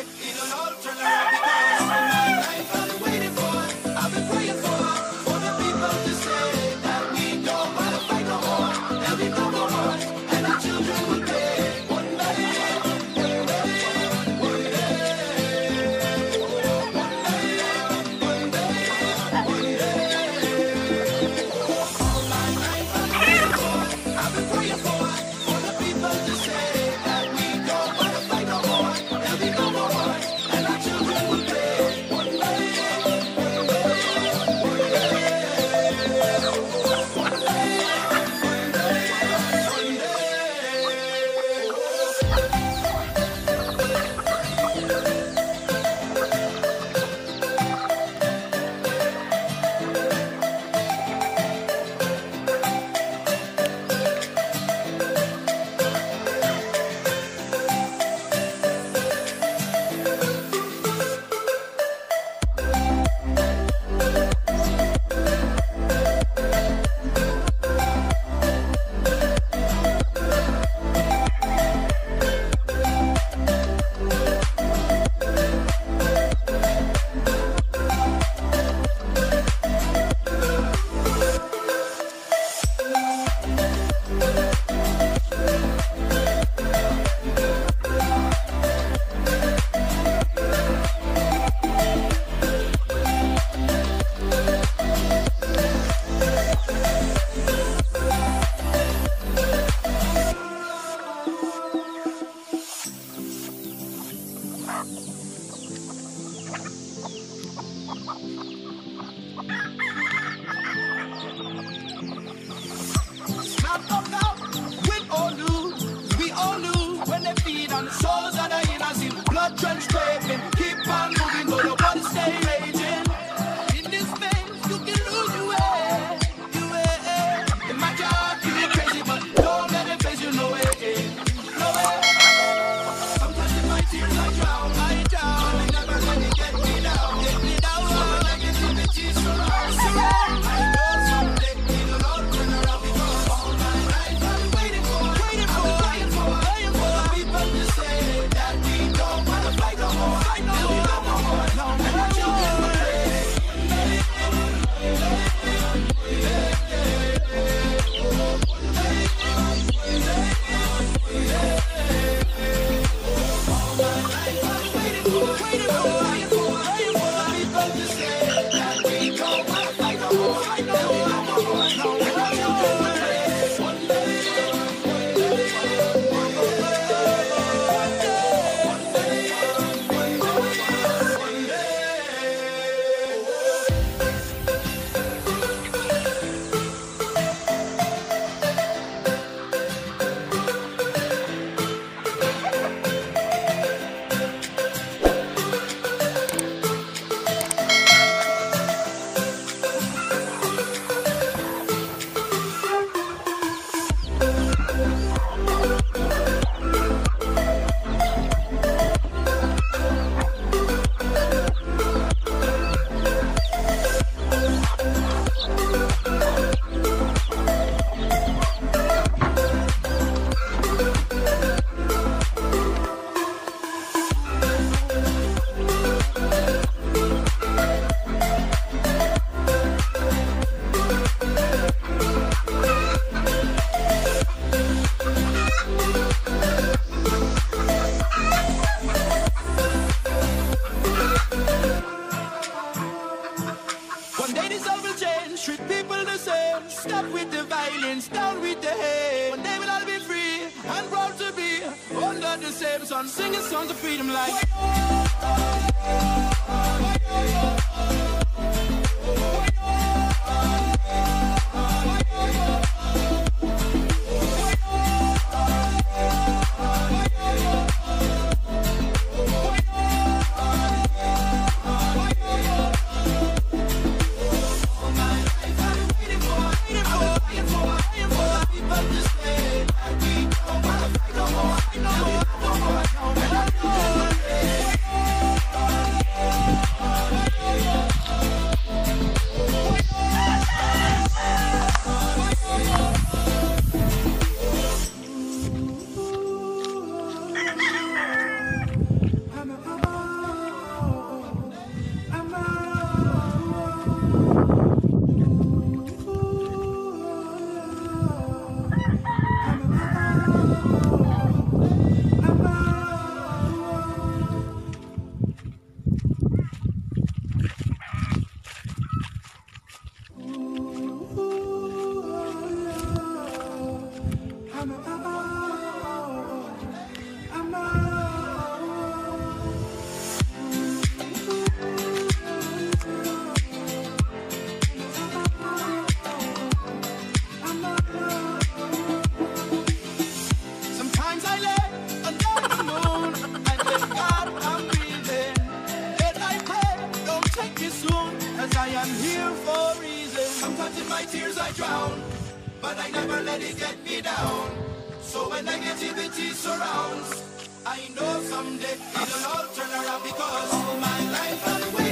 in an altar. Stop with the violence, down with the hate. One day we'll all be free and proud to be under the same sun, singing songs of freedom like. my tears I drown, but I never let it get me down. So when negativity surrounds, I know someday it'll all turn around because all my life I wait.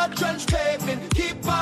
my trench paving, keep on.